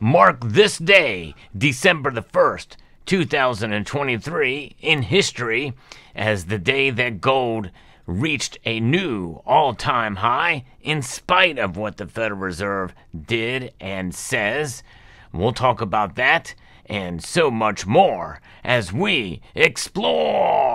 mark this day, December the 1st, 2023, in history as the day that gold reached a new all time high in spite of what the Federal Reserve did and says. We'll talk about that and so much more as we explore.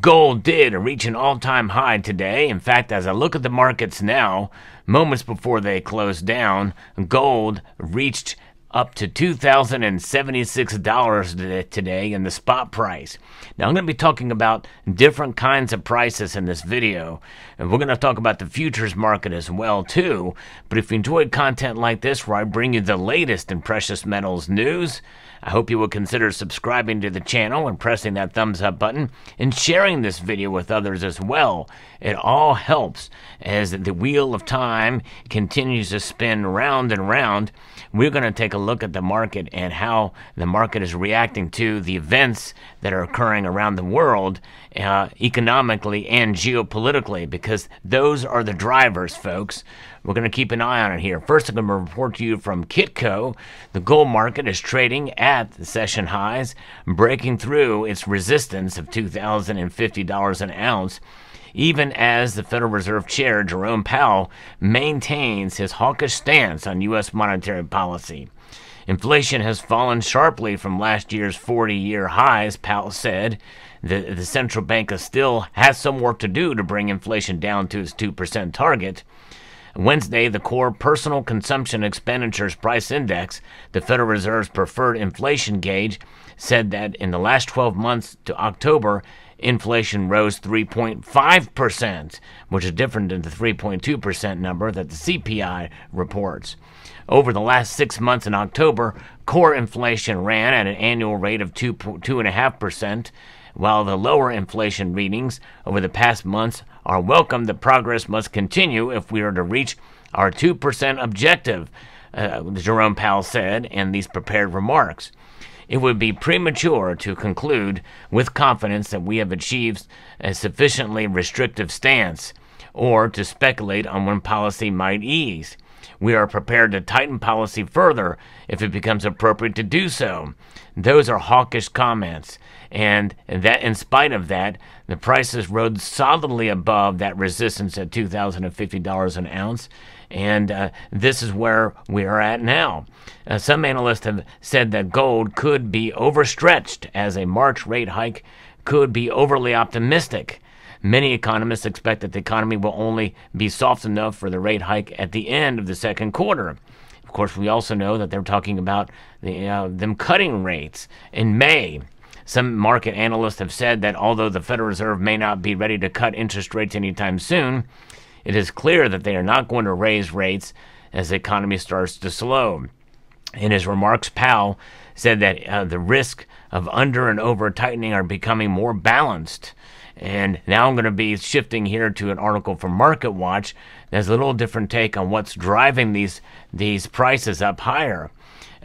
Gold did reach an all time high today. In fact, as I look at the markets now, moments before they closed down, gold reached up to $2,076 today in the spot price. Now, I'm going to be talking about different kinds of prices in this video, and we're going to talk about the futures market as well, too. But if you enjoyed content like this, where I bring you the latest in precious metals news, I hope you will consider subscribing to the channel and pressing that thumbs up button and sharing this video with others as well. It all helps as the wheel of time continues to spin round and round. We're going to take a look at the market and how the market is reacting to the events that are occurring around the world uh, economically and geopolitically because those are the drivers, folks. We're going to keep an eye on it here. First, I'm going to report to you from Kitco. The gold market is trading at the session highs, breaking through its resistance of $2,050 an ounce even as the Federal Reserve Chair Jerome Powell maintains his hawkish stance on U.S. monetary policy. Inflation has fallen sharply from last year's 40 year highs, Powell said. The, the central bank still has some work to do to bring inflation down to its 2% target. Wednesday, the core personal consumption expenditures price index, the Federal Reserve's preferred inflation gauge, said that in the last 12 months to October, inflation rose 3.5%, which is different than the 3.2% number that the CPI reports. Over the last six months in October, core inflation ran at an annual rate of 2.5%, while the lower inflation readings over the past months are welcome. The progress must continue if we are to reach our 2% objective, uh, Jerome Powell said in these prepared remarks. It would be premature to conclude with confidence that we have achieved a sufficiently restrictive stance or to speculate on when policy might ease. We are prepared to tighten policy further if it becomes appropriate to do so. Those are hawkish comments, and that in spite of that, the prices rode solidly above that resistance at $2,050 an ounce, and uh, this is where we are at now. Uh, some analysts have said that gold could be overstretched as a March rate hike could be overly optimistic. Many economists expect that the economy will only be soft enough for the rate hike at the end of the second quarter. Of course, we also know that they're talking about the, uh, them cutting rates in May. Some market analysts have said that although the Federal Reserve may not be ready to cut interest rates anytime soon, it is clear that they are not going to raise rates as the economy starts to slow. In his remarks, Powell said that uh, the risk of under and over tightening are becoming more balanced. And now I'm going to be shifting here to an article from Market Watch. There's a little different take on what's driving these these prices up higher.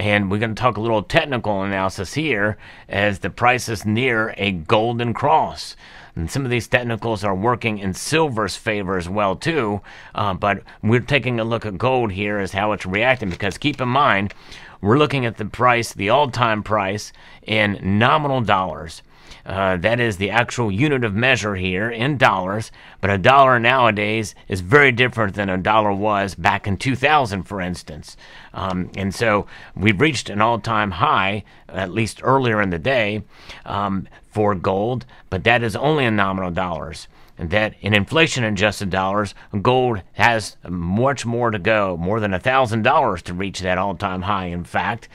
And we're going to talk a little technical analysis here as the price is near a golden cross. And some of these technicals are working in silver's favor as well too. Uh, but we're taking a look at gold here as how it's reacting because keep in mind we're looking at the price, the all-time price in nominal dollars. Uh, that is the actual unit of measure here in dollars, but a dollar nowadays is very different than a dollar was back in 2000, for instance. Um, and so we've reached an all time high, at least earlier in the day, um, for gold, but that is only in nominal dollars And that in inflation adjusted dollars, gold has much more to go, more than $1,000 to reach that all time high, in fact.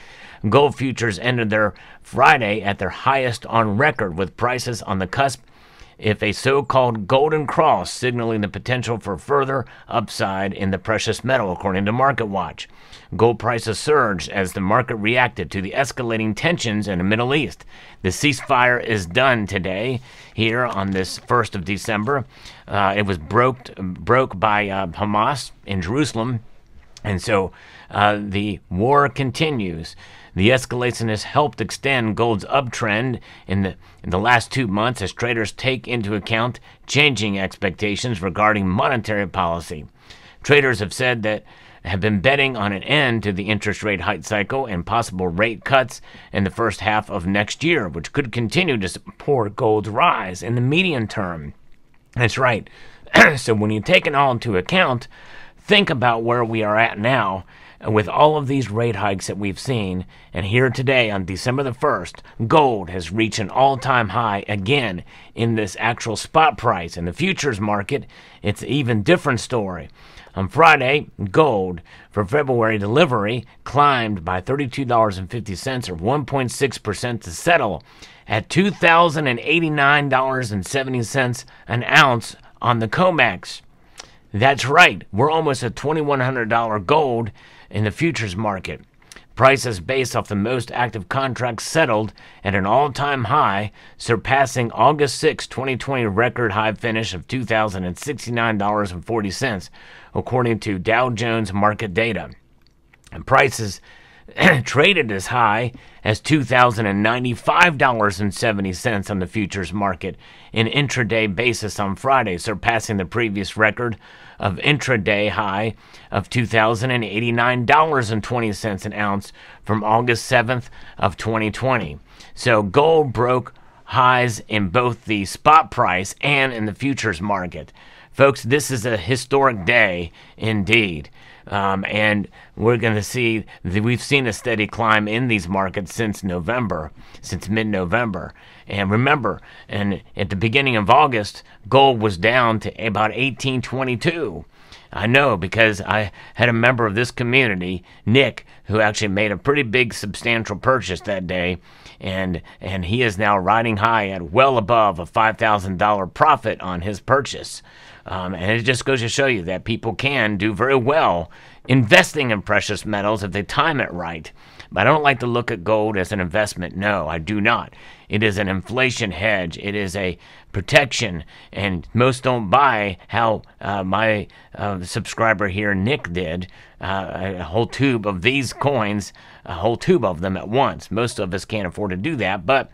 Gold futures ended their Friday at their highest on record, with prices on the cusp if a so called golden cross signaling the potential for further upside in the precious metal, according to MarketWatch. Gold prices surged as the market reacted to the escalating tensions in the Middle East. The ceasefire is done today here on this 1st of December. Uh, it was broke, broke by uh, Hamas in Jerusalem, and so uh, the war continues. The escalation has helped extend gold's uptrend in the in the last two months as traders take into account changing expectations regarding monetary policy. Traders have said that have been betting on an end to the interest rate hike cycle and possible rate cuts in the first half of next year, which could continue to support gold's rise in the medium term. That's right. so when you take it all into account, think about where we are at now with all of these rate hikes that we've seen, and here today on December the 1st, gold has reached an all time high again in this actual spot price. In the futures market, it's an even different story. On Friday, gold for February delivery climbed by $32.50 or 1.6% to settle at $2,089.70 an ounce on the COMEX. That's right, we're almost at $2,100 gold in the futures market. Prices based off the most active contracts settled at an all time high, surpassing August 6, 2020 record high finish of $2,069.40, according to Dow Jones market data. And prices traded as high as $2,095.70 on the futures market in intraday basis on Friday, surpassing the previous record of intraday high of $2,089.20 an ounce from August 7th of 2020. So gold broke highs in both the spot price and in the futures market. Folks, this is a historic day indeed. Um, and we're going to see we've seen a steady climb in these markets since November, since mid-November. And remember, and at the beginning of August, gold was down to about 1822. I know because I had a member of this community, Nick, who actually made a pretty big substantial purchase that day and and he is now riding high at well above a $5,000 profit on his purchase. Um, and it just goes to show you that people can do very well investing in precious metals if they time it right. But I don't like to look at gold as an investment. No, I do not. It is an inflation hedge. It is a protection, and most don't buy how uh, my uh, subscriber here, Nick, did uh, a whole tube of these coins, a whole tube of them at once. Most of us can't afford to do that, but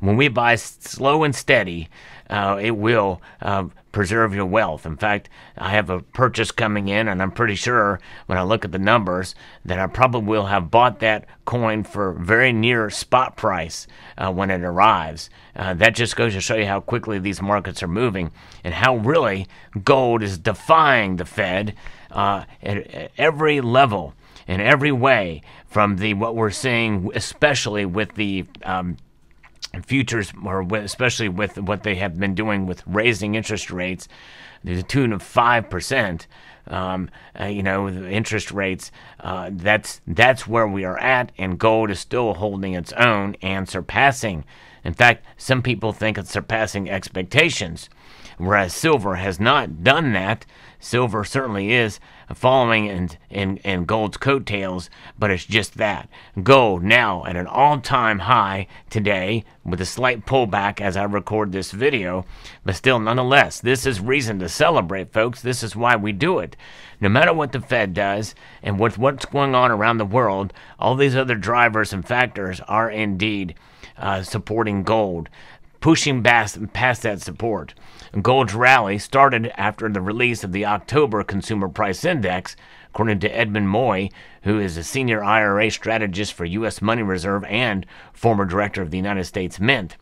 when we buy slow and steady, uh, it will uh, preserve your wealth. In fact, I have a purchase coming in, and I'm pretty sure when I look at the numbers that I probably will have bought that coin for very near spot price uh, when it arrives. Uh, that just goes to show you how quickly these markets are moving and how really gold is defying the Fed uh, at, at every level in every way from the what we're seeing, especially with the um, futures, or especially with what they have been doing with raising interest rates to the tune of five percent. Um, uh, you know, interest rates. Uh, that's that's where we are at, and gold is still holding its own and surpassing. In fact, some people think it's surpassing expectations, whereas silver has not done that. Silver certainly is following in, in, in gold's coattails, but it's just that. Gold now at an all time high today with a slight pullback as I record this video, but still, nonetheless, this is reason to celebrate, folks. This is why we do it. No matter what the Fed does and with what's going on around the world, all these other drivers and factors are indeed uh, supporting gold pushing past, past that support. Gold's rally started after the release of the October Consumer Price Index, according to Edmund Moy, who is a senior IRA strategist for U.S. Money Reserve and former director of the United States Mint.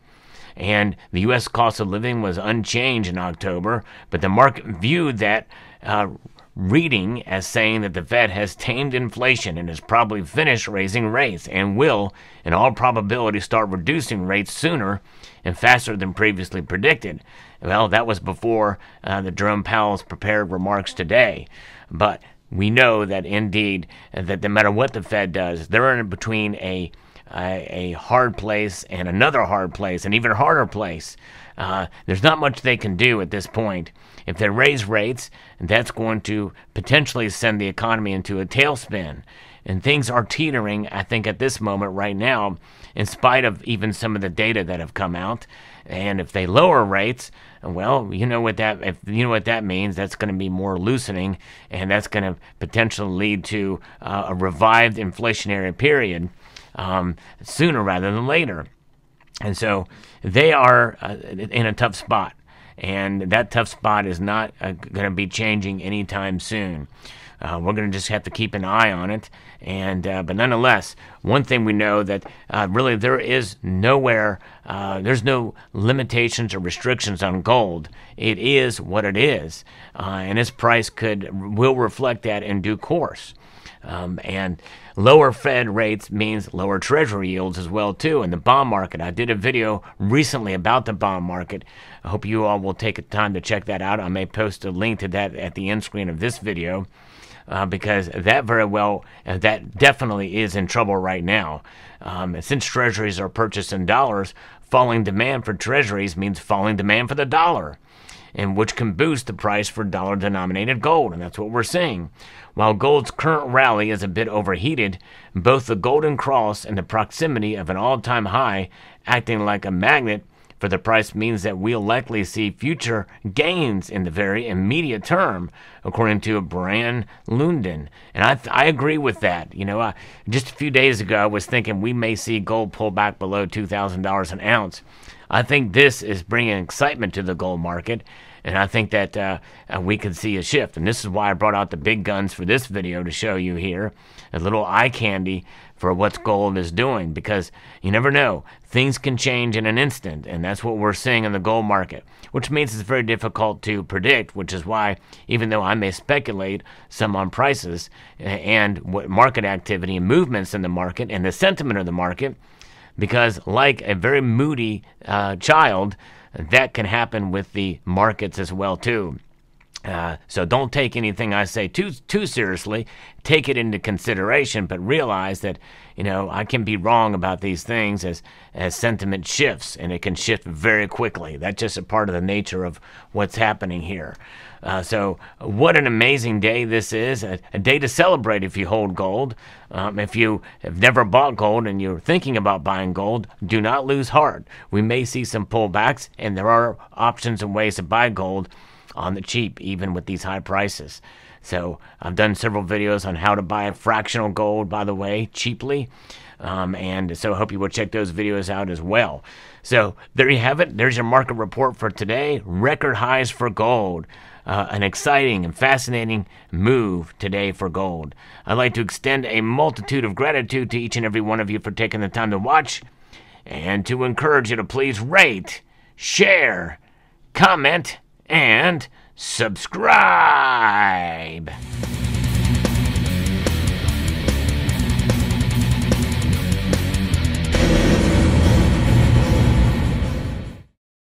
And the U.S. cost of living was unchanged in October, but the market viewed that uh, reading as saying that the Fed has tamed inflation and has probably finished raising rates and will, in all probability, start reducing rates sooner and faster than previously predicted. Well, that was before uh, the Jerome Powell's prepared remarks today. But we know that indeed, that no matter what the Fed does, they're in between a a, hard place and another hard place, an even harder place. Uh, there's not much they can do at this point. If they raise rates, that's going to potentially send the economy into a tailspin. And things are teetering, I think, at this moment right now, in spite of even some of the data that have come out. And if they lower rates, well, you know what that if you know what that means. That's going to be more loosening, and that's going to potentially lead to uh, a revived inflationary period. Um, sooner rather than later. And so they are uh, in a tough spot. And that tough spot is not uh, going to be changing anytime soon. Uh, we're going to just have to keep an eye on it. And uh, but nonetheless, one thing we know that uh, really there is nowhere, uh, there's no limitations or restrictions on gold. It is what it is, uh, and its price could will reflect that in due course. Um, and lower Fed rates means lower Treasury yields as well too. In the bond market, I did a video recently about the bond market. I hope you all will take the time to check that out. I may post a link to that at the end screen of this video. Uh, because that very well, uh, that definitely is in trouble right now. Um, since treasuries are purchased in dollars, falling demand for treasuries means falling demand for the dollar and which can boost the price for dollar denominated gold, and that's what we're seeing. While gold's current rally is a bit overheated, both the Golden Cross and the proximity of an all time high acting like a magnet for the price means that we'll likely see future gains in the very immediate term, according to Brien Lundin. And I, I agree with that. You know, uh, just a few days ago, I was thinking we may see gold pull back below $2,000 an ounce. I think this is bringing excitement to the gold market, and I think that uh, uh, we could see a shift. And this is why I brought out the big guns for this video to show you here a little eye candy for what gold is doing because you never know. Things can change in an instant, and that's what we're seeing in the gold market, which means it's very difficult to predict, which is why, even though I may speculate some on prices and what market activity and movements in the market and the sentiment of the market, because like a very moody uh, child, that can happen with the markets as well too. Uh, so don't take anything I say too too seriously. Take it into consideration, but realize that you know I can be wrong about these things as as sentiment shifts, and it can shift very quickly. That's just a part of the nature of what's happening here. Uh, so what an amazing day this is! A, a day to celebrate if you hold gold. Um, if you have never bought gold and you're thinking about buying gold, do not lose heart. We may see some pullbacks, and there are options and ways to buy gold on the cheap, even with these high prices. So I've done several videos on how to buy fractional gold, by the way, cheaply. Um, and so I hope you will check those videos out as well. So there you have it. There's your market report for today. Record highs for gold. Uh, an exciting and fascinating move today for gold. I'd like to extend a multitude of gratitude to each and every one of you for taking the time to watch and to encourage you to please rate, share, comment, and subscribe.